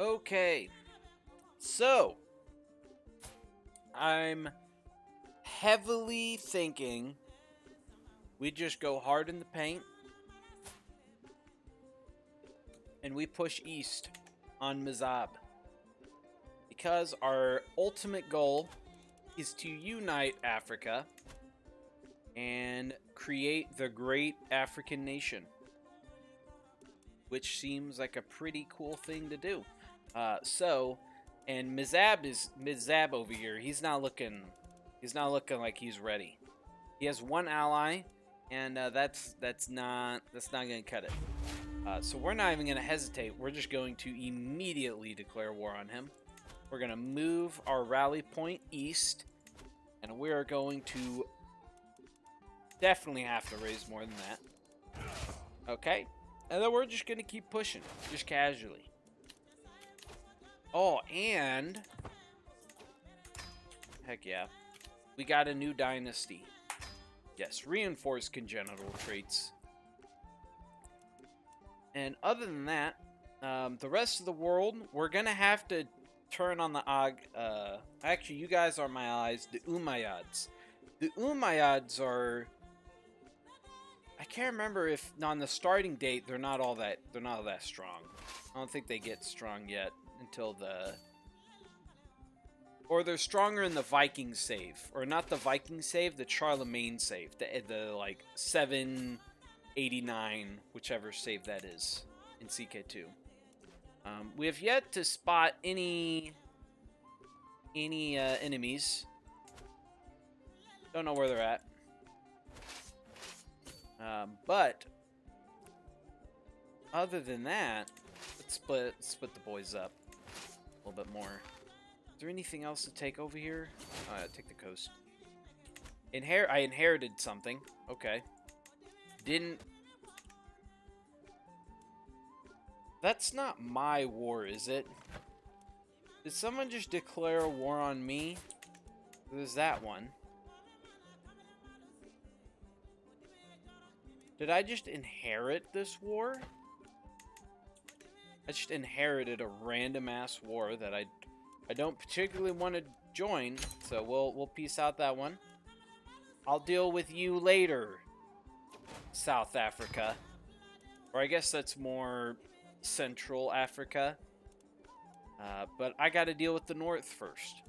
Okay. So, I'm heavily thinking we just go hard in the paint and we push east on Mzab. Because our ultimate goal is to unite Africa and create the great African nation. Which seems like a pretty cool thing to do. Uh, so, and Mzab is Mzab over here. He's not looking. He's not looking like he's ready. He has one ally, and uh, that's that's not that's not gonna cut it. Uh, so we're not even gonna hesitate. We're just going to immediately declare war on him. We're gonna move our rally point east, and we are going to definitely have to raise more than that. Okay, and then we're just gonna keep pushing, just casually. Oh, and heck yeah, we got a new dynasty. Yes, reinforced congenital traits. And other than that, um, the rest of the world, we're gonna have to turn on the Ag. Uh, actually, you guys are my allies, the Umayyads. The Umayyads are. I can't remember if on the starting date they're not all that they're not all that strong. I don't think they get strong yet until the or they're stronger in the Viking save, or not the Viking save, the Charlemagne save, the the like seven eighty nine, whichever save that is in CK2. Um, we have yet to spot any any uh, enemies. Don't know where they're at. Um, but other than that, let's split split the boys up little bit more. Is there anything else to take over here? Uh, take the coast. Inher I inherited something. Okay. Didn't... That's not my war, is it? Did someone just declare a war on me? There's that one. Did I just inherit this war? I just inherited a random ass war that I I don't particularly want to join, so we'll we'll piece out that one. I'll deal with you later, South Africa. Or I guess that's more Central Africa. Uh, but I got to deal with the North first.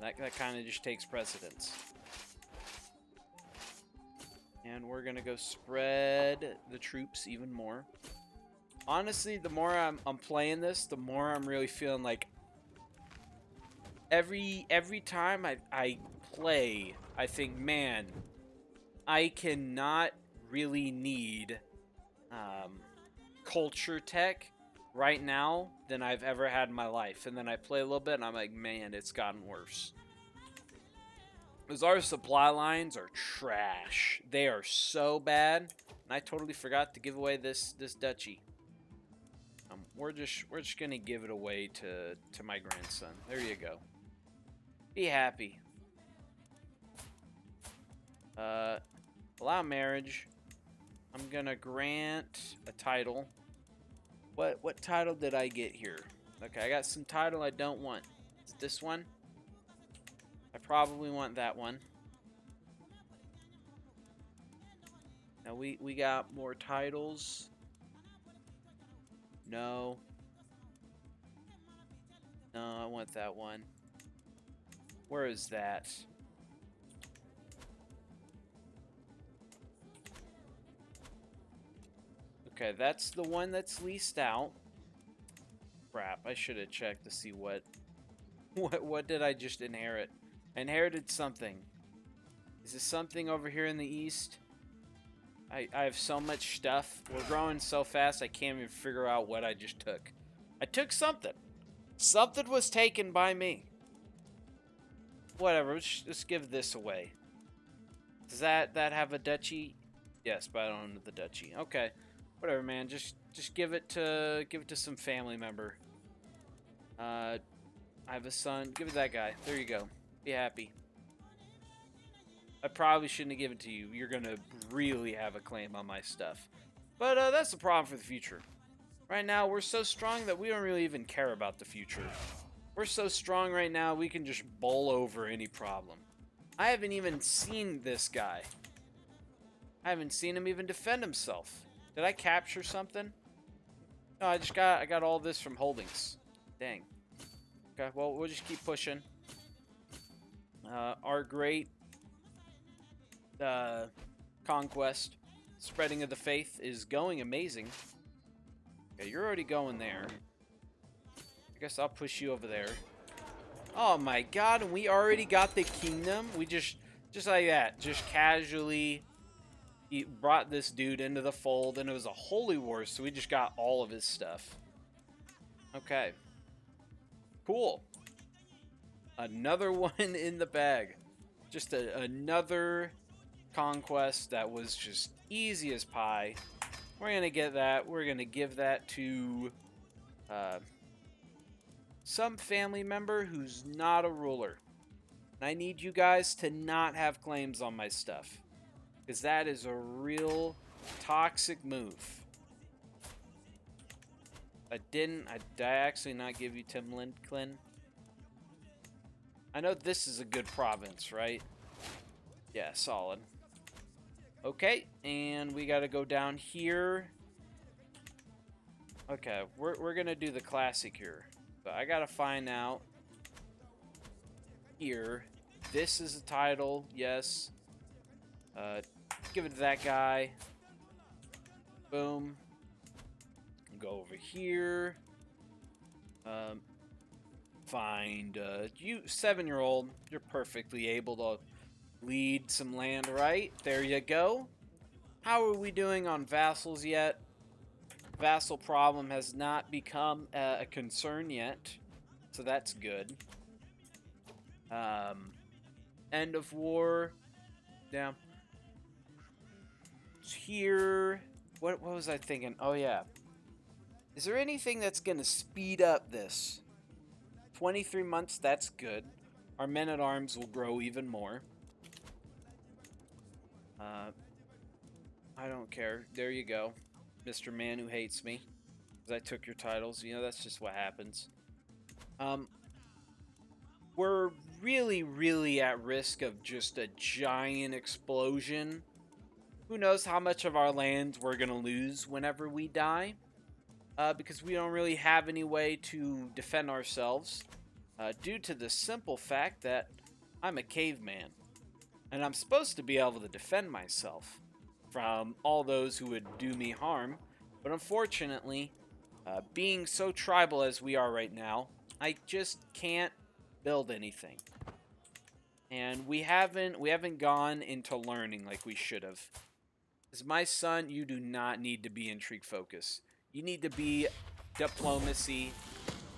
That, that kind of just takes precedence. And we're going to go spread the troops even more. Honestly, the more I'm, I'm playing this, the more I'm really feeling like every every time I, I play, I think, man, I cannot really need um, culture tech right now than I've ever had in my life. And then I play a little bit and I'm like, man, it's gotten worse. Because our supply lines are trash. They are so bad. And I totally forgot to give away this this duchy. We're just we're just gonna give it away to to my grandson. There you go. Be happy. Uh, allow marriage. I'm gonna grant a title. What what title did I get here? Okay, I got some title I don't want. Is this one? I probably want that one. Now we we got more titles. No. No, I want that one. Where is that? Okay, that's the one that's leased out. Crap, I should have checked to see what... What, what did I just inherit? I inherited something. Is this something over here in the east? I, I have so much stuff. We're growing so fast I can't even figure out what I just took. I took something. Something was taken by me. Whatever, let's just give this away. Does that that have a duchy? Yes, but I don't own the duchy. Okay. Whatever, man. Just just give it to give it to some family member. Uh I have a son. Give it to that guy. There you go. Be happy. I probably shouldn't have given it to you. You're going to really have a claim on my stuff. But uh, that's the problem for the future. Right now, we're so strong that we don't really even care about the future. We're so strong right now, we can just bowl over any problem. I haven't even seen this guy. I haven't seen him even defend himself. Did I capture something? No, I just got I got all this from holdings. Dang. Okay, well, we'll just keep pushing. Uh, our great uh, conquest, spreading of the faith, is going amazing. Okay, you're already going there. I guess I'll push you over there. Oh my god, and we already got the kingdom? We just, just like that, just casually he brought this dude into the fold, and it was a holy war, so we just got all of his stuff. Okay. Cool. Another one in the bag. Just a, another conquest that was just easy as pie. We're going to get that. We're going to give that to uh, some family member who's not a ruler. I need you guys to not have claims on my stuff. Because that is a real toxic move. I didn't. I, did I actually not give you Tim Clin? I know this is a good province, right? Yeah, solid. Okay, and we got to go down here. Okay, we're, we're to do the classic here. But I got to find out here. This is the title, yes. Uh, give it to that guy. Boom. Go over here. Um, find uh, you seven-year-old. You're perfectly able to lead some land, right? There you go. How are we doing on vassals yet? Vassal problem has not become a concern yet, so that's good. Um, end of war. Yeah here. What, what was I thinking? Oh, yeah. Is there anything that's going to speed up this? 23 months, that's good. Our men-at-arms will grow even more. Uh, I don't care. There you go. Mr. Man Who Hates Me. Because I took your titles. You know, that's just what happens. Um, we're really, really at risk of just a giant explosion who knows how much of our land we're going to lose whenever we die. Uh, because we don't really have any way to defend ourselves. Uh, due to the simple fact that I'm a caveman. And I'm supposed to be able to defend myself from all those who would do me harm. But unfortunately, uh, being so tribal as we are right now, I just can't build anything. And we haven't we haven't gone into learning like we should have. As my son, you do not need to be intrigue focus. You need to be diplomacy.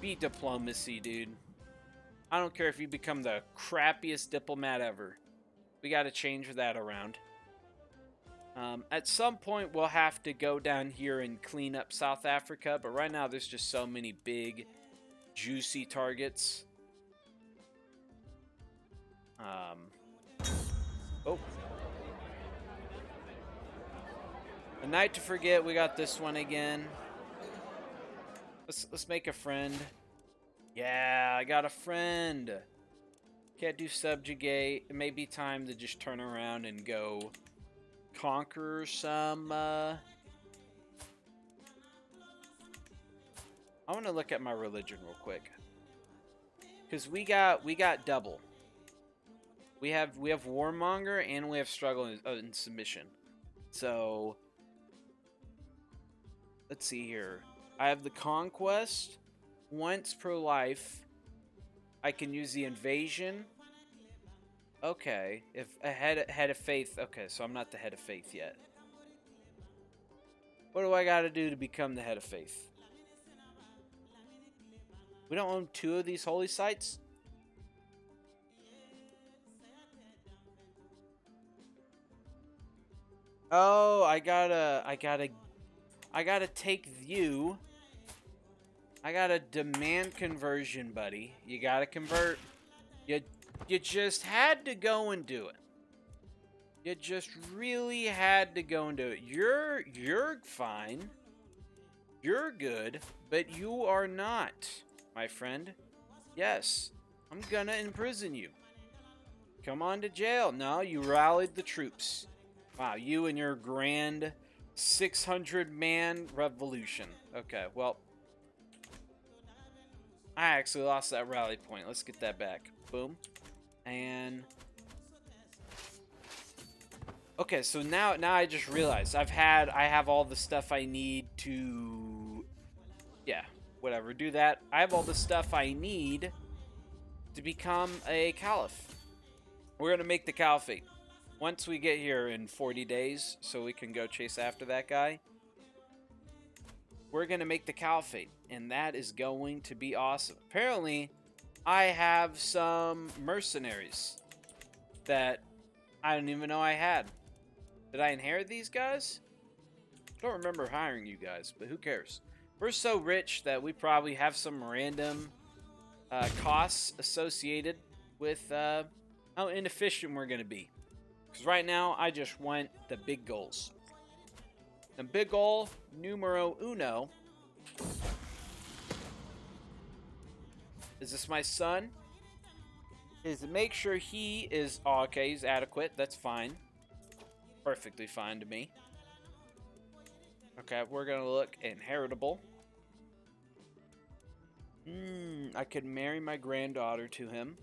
Be diplomacy, dude. I don't care if you become the crappiest diplomat ever. We got to change that around. Um, at some point, we'll have to go down here and clean up South Africa, but right now there's just so many big, juicy targets. Um, oh, A Night to Forget, we got this one again. Let's, let's make a friend. Yeah, I got a friend. Can't do subjugate. It may be time to just turn around and go conquer some, uh... I want to look at my religion real quick. Because we got, we got double. We have, we have Warmonger and we have Struggle in, uh, in Submission. So, let's see here. I have the Conquest. Once per life. I can use the Invasion. Okay. If a head, head of Faith. Okay, so I'm not the Head of Faith yet. What do I got to do to become the Head of Faith? We don't own two of these holy sites? Oh, I gotta, I gotta I gotta take you. I got a demand conversion, buddy. You gotta convert. You, you just had to go and do it. You just really had to go and do it. You're, you're fine. You're good, but you are not, my friend. Yes, I'm gonna imprison you. Come on to jail. No, you rallied the troops. Wow, you and your grand 600 man revolution. Okay, well, I actually lost that rally point. Let's get that back. Boom. And Okay, so now now I just realized I've had I have all the stuff I need to yeah, whatever, do that. I have all the stuff I need to become a caliph. We're going to make the caliphate. Once we get here in 40 days so we can go chase after that guy, we're going to make the caliphate and that is going to be awesome. Apparently, I have some mercenaries that I didn't even know I had. Did I inherit these guys? I don't remember hiring you guys, but who cares? We're so rich that we probably have some random uh, costs associated with uh, how inefficient we're going to be. Because right now, I just want the big goals. The big goal numero uno is this my son? Is to make sure he is oh, okay. He's adequate. That's fine. Perfectly fine to me. Okay, we're gonna look inheritable. Hmm, I could marry my granddaughter to him.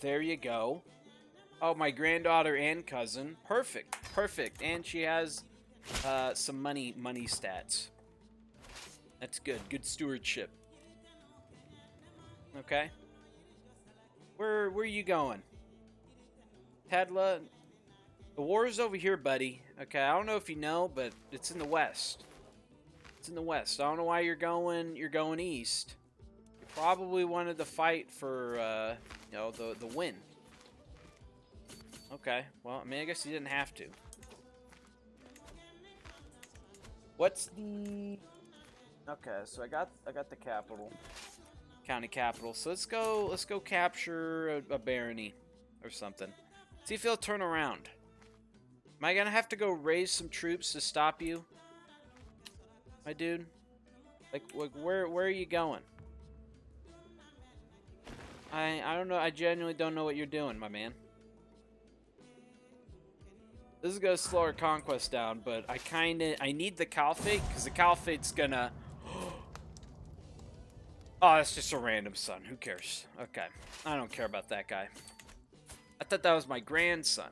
There you go. Oh, my granddaughter and cousin. Perfect, perfect. And she has uh, some money, money stats. That's good. Good stewardship. Okay. Where, where are you going? Tadla? The war is over here, buddy. Okay, I don't know if you know, but it's in the west. It's in the west. I don't know why you're going. You're going east. You probably wanted to fight for, uh, you know, the the win. Okay. Well, I mean, I guess you didn't have to. What's the? Okay, so I got I got the capital, county capital. So let's go let's go capture a, a barony or something. See if he'll turn around. Am I gonna have to go raise some troops to stop you? my dude? Like, like where where are you going? I I don't know. I genuinely don't know what you're doing, my man. This is gonna slow our conquest down, but I kind of I need the caliphate because the caliphate's gonna. oh, that's just a random son. Who cares? Okay, I don't care about that guy. I thought that was my grandson.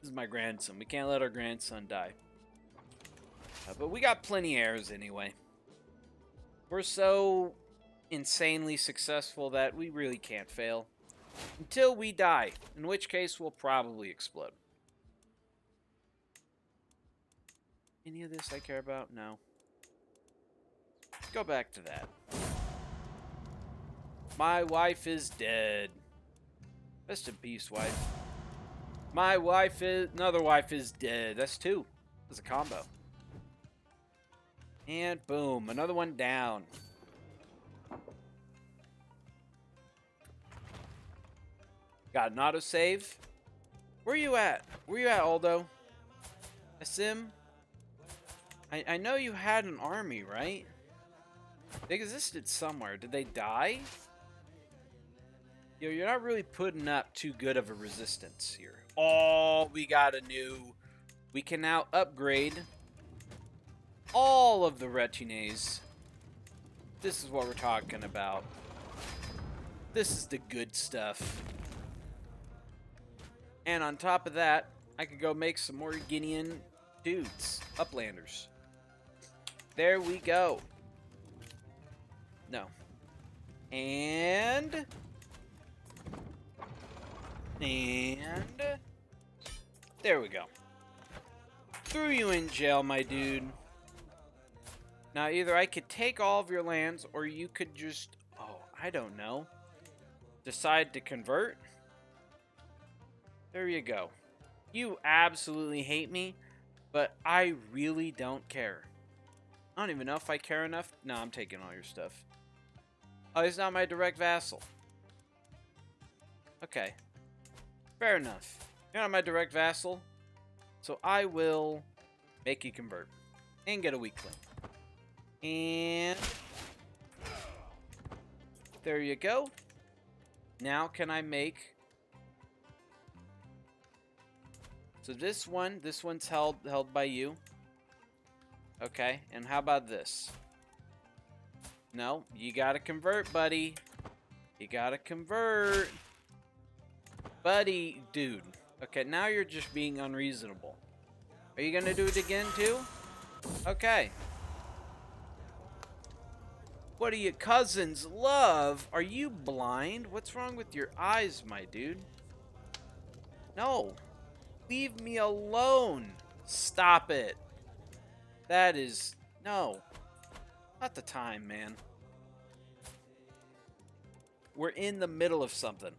This is my grandson. We can't let our grandson die. Uh, but we got plenty heirs anyway. We're so insanely successful that we really can't fail. Until we die, in which case we'll probably explode. Any of this I care about? No. Go back to that. My wife is dead. Rest in peace, wife. My wife is... Another wife is dead. That's two. That's a combo. And boom, another one down. Got an autosave. Where you at? Where you at, Aldo? Asim? I, I know you had an army, right? They existed somewhere. Did they die? Yo, you're not really putting up too good of a resistance here. Oh, we got a new... We can now upgrade all of the Retines. This is what we're talking about. This is the good stuff. And on top of that, I could go make some more Guinean dudes, Uplanders. There we go. No. And... And... There we go. Threw you in jail, my dude. Now, either I could take all of your lands, or you could just, oh, I don't know, decide to convert. There you go. You absolutely hate me, but I really don't care. I don't even know if I care enough. No, I'm taking all your stuff. Oh, he's not my direct vassal. Okay. Fair enough. You're not my direct vassal. So I will make you convert. And get a weak link. And there you go. Now can I make So this one, this one's held held by you. Okay, and how about this? No, you gotta convert, buddy. You gotta convert. Buddy, dude. Okay, now you're just being unreasonable. Are you gonna do it again, too? Okay. What do your cousins love? Are you blind? What's wrong with your eyes, my dude? No. Leave me alone. Stop it. That is... No. Not the time, man. We're in the middle of something.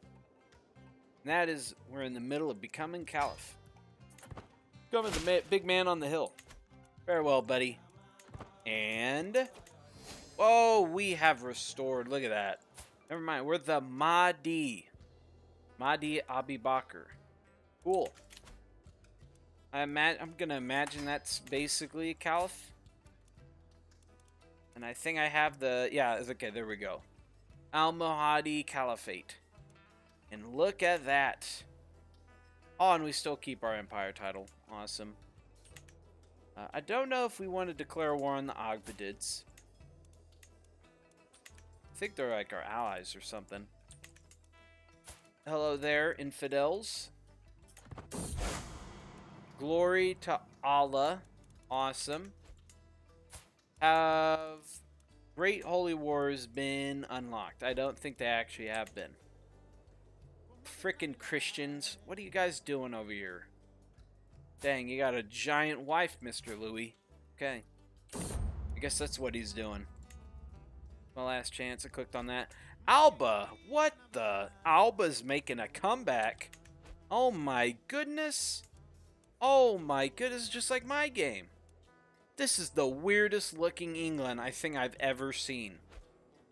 And that is, we're in the middle of becoming caliph. Becoming the ma big man on the hill. Farewell, buddy. And... Oh, we have restored. Look at that. Never mind. We're the Mahdi. Mahdi Abi Bakr. Cool. I I'm gonna imagine that's basically a caliph. And I think I have the... Yeah, okay, there we go. Al-Mahdi Caliphate. And look at that. Oh, and we still keep our Empire title. Awesome. Uh, I don't know if we want to declare war on the Ogbadids. I think they're like our allies or something. Hello there, infidels. Glory to Allah. Awesome. Have Great Holy Wars been unlocked? I don't think they actually have been. Frickin' Christians. What are you guys doing over here? Dang, you got a giant wife, Mr. Louis. Okay. I guess that's what he's doing. My last chance, I clicked on that. Alba! What the? Alba's making a comeback. Oh my goodness. Oh my goodness, just like my game. This is the weirdest looking England I think I've ever seen.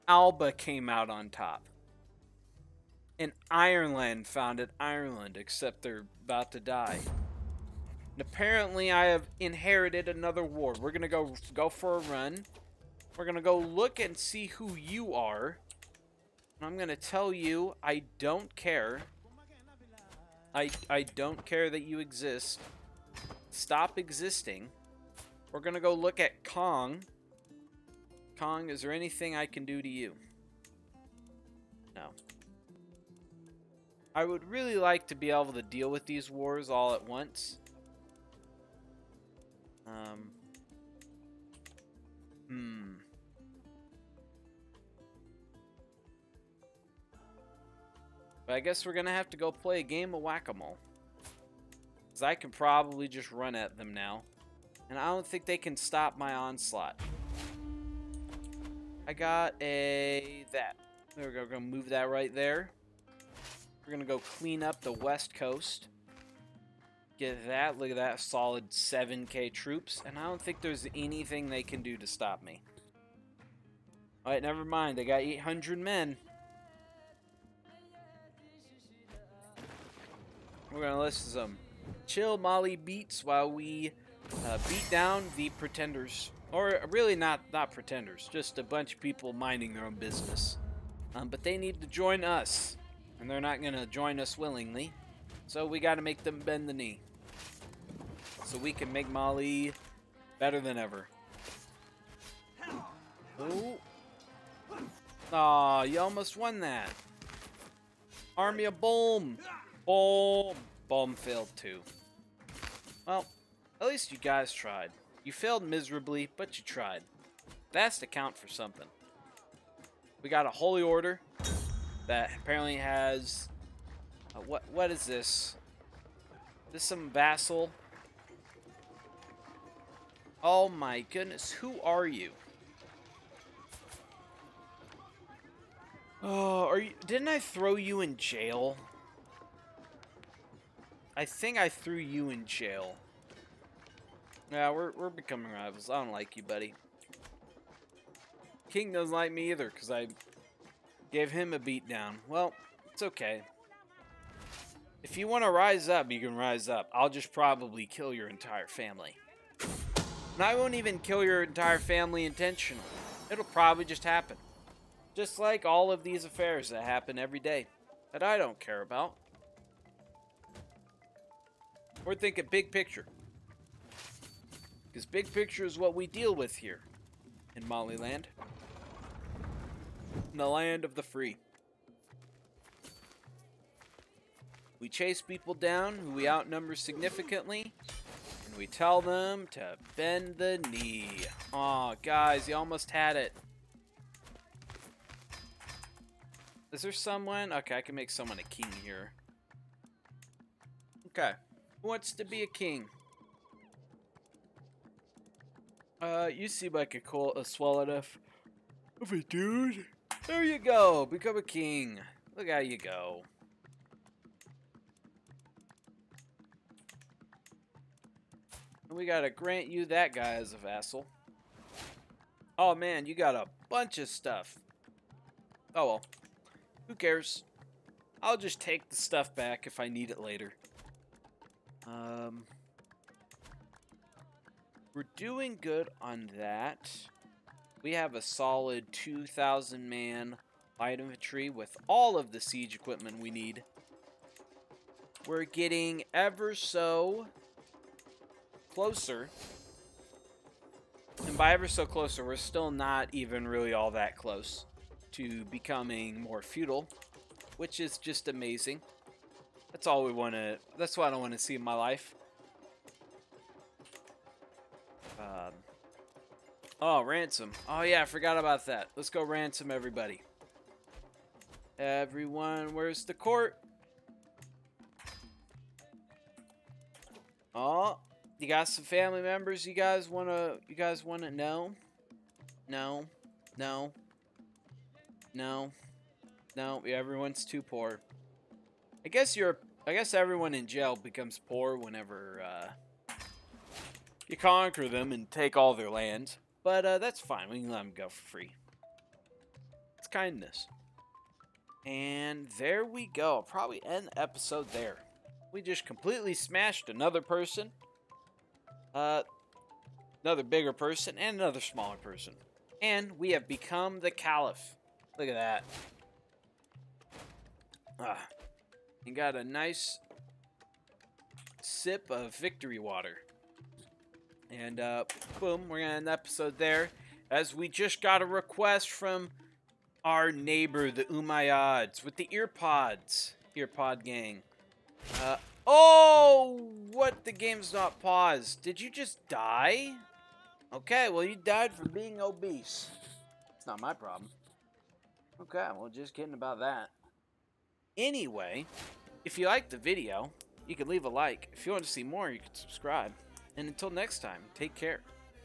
Alba came out on top. And Ireland founded Ireland, except they're about to die. And apparently I have inherited another war. We're gonna go go for a run. We're gonna go look and see who you are. And I'm gonna tell you I don't care. I I don't care that you exist stop existing. We're going to go look at Kong. Kong, is there anything I can do to you? No. I would really like to be able to deal with these wars all at once. Um. Hmm. But I guess we're going to have to go play a game of whack-a-mole. Because I can probably just run at them now. And I don't think they can stop my onslaught. I got a... that. There we go. We're going to move that right there. We're going to go clean up the west coast. Get that. Look at that. Solid 7k troops. And I don't think there's anything they can do to stop me. Alright, never mind. They got 800 men. We're going to listen to some chill Mali beats while we uh, beat down the pretenders. Or really not, not pretenders, just a bunch of people minding their own business. Um, but they need to join us, and they're not going to join us willingly. So we got to make them bend the knee. So we can make Mali better than ever. Oh. Aw, you almost won that. Army of Boom. Boom. Bomb failed too. Well, at least you guys tried. You failed miserably, but you tried. That's to count for something. We got a holy order that apparently has... Uh, what What is this? This some vassal? Oh my goodness, who are you? Oh, are you... Didn't I throw you in jail? I think I threw you in jail. Yeah, we're, we're becoming rivals. I don't like you, buddy. King doesn't like me either, because I gave him a beatdown. Well, it's okay. If you want to rise up, you can rise up. I'll just probably kill your entire family. And I won't even kill your entire family intentionally. It'll probably just happen. Just like all of these affairs that happen every day that I don't care about. We're thinking big picture. Because big picture is what we deal with here in Maliland. In the land of the free. We chase people down who we outnumber significantly, and we tell them to bend the knee. Aw, guys, you almost had it. Is there someone? Okay, I can make someone a king here. Okay. Wants to be a king? Uh, you seem like a cool, a swell enough of a dude. There you go. Become a king. Look how you go. We gotta grant you that guy as a vassal. Oh man, you got a bunch of stuff. Oh well. Who cares? I'll just take the stuff back if I need it later. Um, we're doing good on that. We have a solid 2,000 man light infantry with all of the siege equipment we need. We're getting ever so closer. And by ever so closer, we're still not even really all that close to becoming more feudal, which is just amazing. That's all we want to, that's what I don't want to see in my life. Um, oh, ransom. Oh yeah, I forgot about that. Let's go ransom everybody. Everyone, where's the court? Oh, you got some family members you guys wanna you guys wanna know? No. No. No. No, everyone's too poor. I guess you're I guess everyone in jail becomes poor whenever uh, you conquer them and take all their land. But uh, that's fine. We can let them go for free. It's kindness. And there we go. I'll probably end the episode there. We just completely smashed another person uh, another bigger person, and another smaller person. And we have become the Caliph. Look at that. Ah, and got a nice sip of victory water. And uh, boom, we're going to end the episode there. As we just got a request from our neighbor, the Umayyads, with the earpods. Earpod gang. Uh, Oh, what? The game's not paused. Did you just die? Okay, well, you died from being obese. It's not my problem. Okay, well, just kidding about that. Anyway, if you liked the video, you can leave a like. If you want to see more, you can subscribe. And until next time, take care.